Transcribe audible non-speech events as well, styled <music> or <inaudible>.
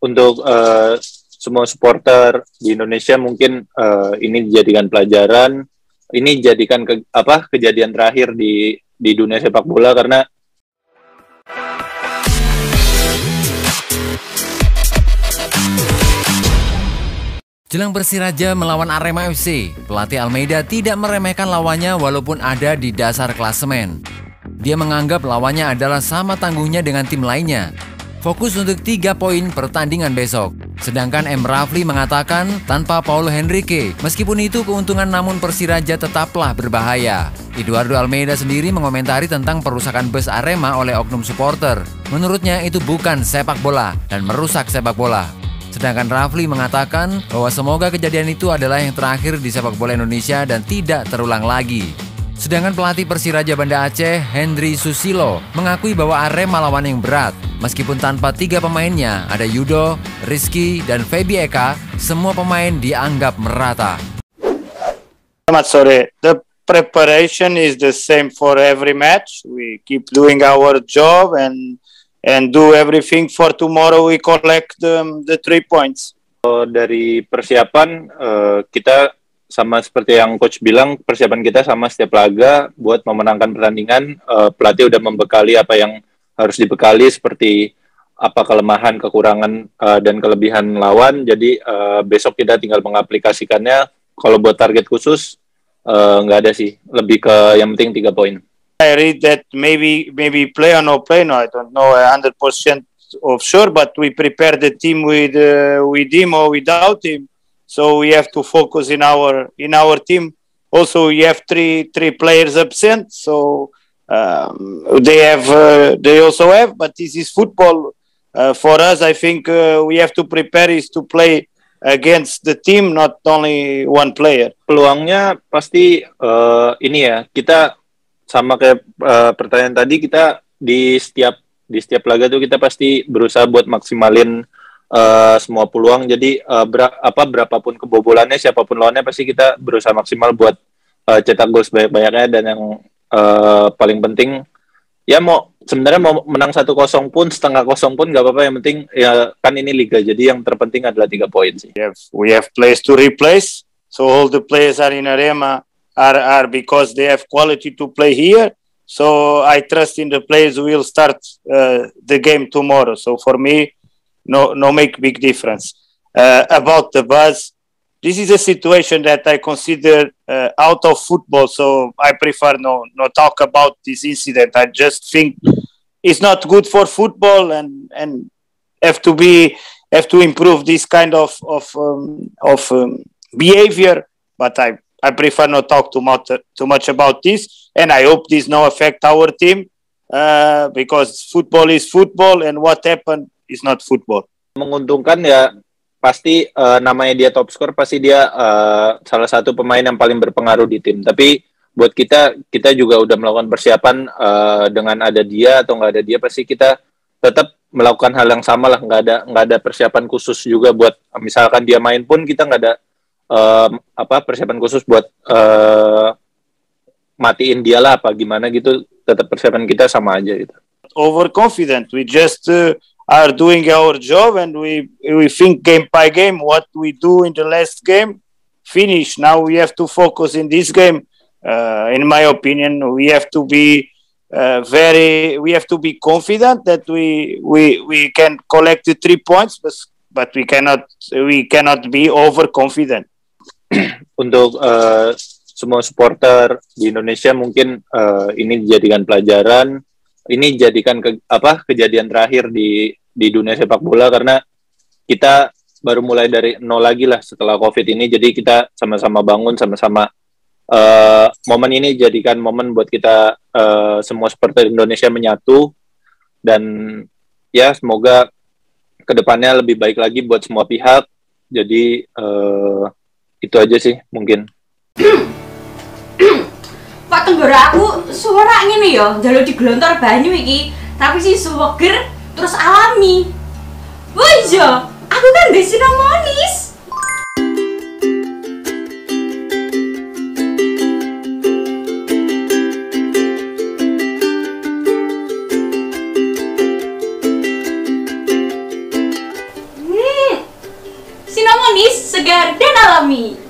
untuk uh, semua supporter di Indonesia mungkin uh, ini dijadikan pelajaran, ini jadikan ke, apa kejadian terakhir di di dunia sepak bola karena Jelang Persiraja melawan Arema FC, pelatih Almeida tidak meremehkan lawannya walaupun ada di dasar klasemen. Dia menganggap lawannya adalah sama tangguhnya dengan tim lainnya. Fokus untuk tiga poin pertandingan besok. Sedangkan M. Rafli mengatakan tanpa Paulo Henrique, meskipun itu keuntungan namun Persiraja tetaplah berbahaya. Eduardo Almeida sendiri mengomentari tentang perusakan bus Arema oleh oknum supporter. Menurutnya itu bukan sepak bola dan merusak sepak bola. Sedangkan Rafli mengatakan bahwa semoga kejadian itu adalah yang terakhir di sepak bola Indonesia dan tidak terulang lagi. Sedangkan pelatih Persiraja Banda Aceh, Hendry Susilo, mengakui bahwa Arema lawan yang berat. Meskipun tanpa tiga pemainnya, ada Yudo, Rizky, dan Febi Eka, semua pemain dianggap merata. Selamat sore. The preparation is the same for every match. We keep doing our job and and do everything for tomorrow we collect the, the three points. Dari persiapan uh, kita sama seperti yang coach bilang persiapan kita sama setiap laga buat memenangkan pertandingan uh, pelatih udah membekali apa yang harus dibekali seperti apa kelemahan kekurangan uh, dan kelebihan lawan jadi uh, besok kita tinggal mengaplikasikannya kalau buat target khusus nggak uh, ada sih lebih ke yang penting tiga poin. I read that maybe maybe play or no play. No, I don't know hundred percent of sure, but we prepare the team with uh, with him or without him. So we have to focus in our in our team. Also, we have three three players absent, so um, they have uh, they also have. But this is football. Uh, for us, I think uh, we have to prepare is to play against the team, not only one player. Peluangnya pasti uh, ini ya kita sama kayak uh, pertanyaan tadi kita di setiap di setiap laga tuh kita pasti berusaha buat maksimalin uh, semua peluang jadi uh, ber apa berapapun kebobolannya siapa pun lawannya pasti kita berusaha maksimal buat uh, cetak gol sebanyak-banyaknya dan yang uh, paling penting ya mau sebenarnya mau menang satu kosong pun setengah kosong pun nggak apa-apa yang penting ya kan ini liga jadi yang terpenting adalah tiga poin sih. Have, we have players to replace so all the players are in Arema are, are because they have quality to play here. So I trust in the players who will start uh, the game tomorrow. So for me, no, no make big difference. Uh, about the buzz, this is a situation that I consider uh, out of football. So I prefer no, no talk about this incident. I just think it's not good for football and, and have to be, have to improve this kind of, of, um, of um, behavior. But I I prefer not talk too much too much about this, and I hope this no affect our team uh, because football is football, and what happened is not football. Menguntungkan ya pasti uh, namanya dia top score pasti dia uh, salah satu pemain yang paling berpengaruh di tim. Tapi buat kita kita juga udah melakukan persiapan uh, dengan ada dia atau nggak ada dia pasti kita tetap melakukan hal yang sama lah nggak ada nggak ada persiapan khusus juga buat misalkan dia main pun kita nggak ada uh, apa persiapan khusus buat uh, matiin dia lah apa gimana gitu tetap persiapan kita sama aja gitu overconfident we just uh, are doing our job and we we think game by game what we do in the last game finish. Now we have to focus in this game. Uh, in my opinion we have to be uh, very we have to be confident that we we we can collect the three points but but we cannot we cannot be overconfident. <clears throat> Untuk uh, semua supporter di Indonesia mungkin uh, ini dijadikan pelajaran, ini jadikan ke, apa kejadian terakhir di di dunia sepak bola karena kita baru mulai dari nol lagi lah setelah COVID ini, jadi kita sama-sama bangun, sama-sama uh, momen ini jadikan momen buat kita uh, semua supporter Indonesia menyatu. Dan ya semoga ke depannya lebih baik lagi buat semua pihak. Jadi uh, itu aja sih mungkin. Pak tenggara aku suara ini ya jalur digelontor banyu iki. Tapi sih suweger terus alami wah iya aku kan desi manis segar dan alami.